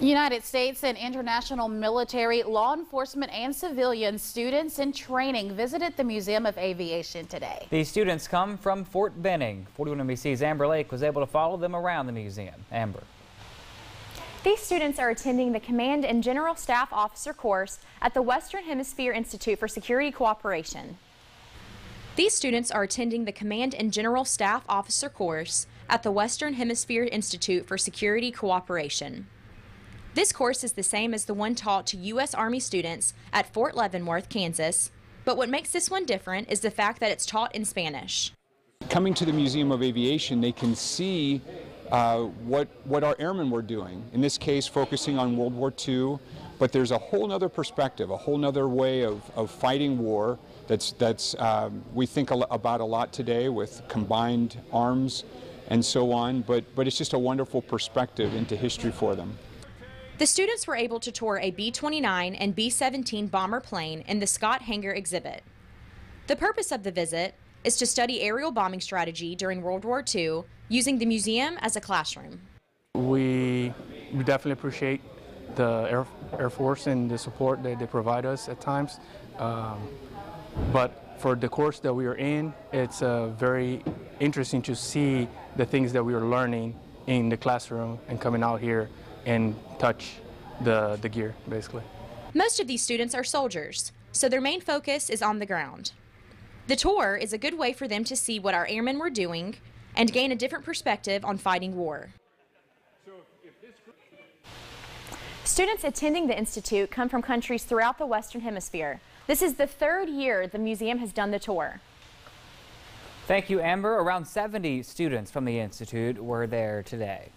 United States and international military, law enforcement, and civilian students in training visited the Museum of Aviation today. These students come from Fort Benning. 41 NBC's Amber Lake was able to follow them around the museum. Amber. These students are attending the Command and General Staff Officer course at the Western Hemisphere Institute for Security Cooperation. These students are attending the Command and General Staff Officer course at the Western Hemisphere Institute for Security Cooperation. This course is the same as the one taught to U.S. Army students at Fort Leavenworth, Kansas, but what makes this one different is the fact that it's taught in Spanish. Coming to the Museum of Aviation, they can see uh, what, what our airmen were doing, in this case focusing on World War II, but there's a whole other perspective, a whole other way of, of fighting war that's, that's um, we think about a lot today with combined arms and so on, but, but it's just a wonderful perspective into history for them. The students were able to tour a B-29 and B-17 bomber plane in the Scott Hangar exhibit. The purpose of the visit is to study aerial bombing strategy during World War II using the museum as a classroom. We definitely appreciate the Air, Air Force and the support that they provide us at times. Um, but for the course that we are in, it's uh, very interesting to see the things that we are learning in the classroom and coming out here and touch the, the gear, basically. Most of these students are soldiers, so their main focus is on the ground. The tour is a good way for them to see what our airmen were doing and gain a different perspective on fighting war. Students attending the Institute come from countries throughout the Western Hemisphere. This is the third year the museum has done the tour. Thank you, Amber. Around 70 students from the Institute were there today.